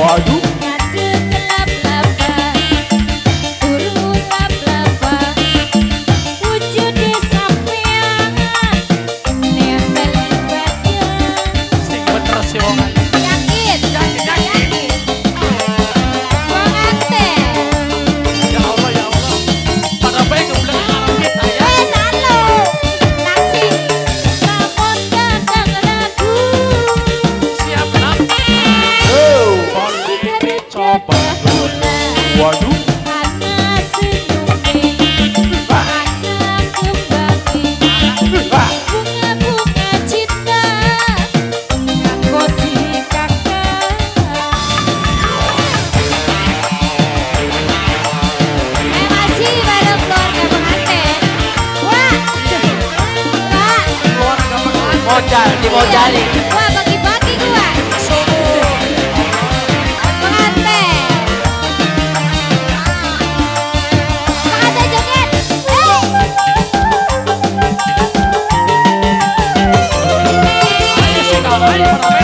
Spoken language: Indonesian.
Waduh. Mau jadi. Wah bagi-bagi gua. Hey.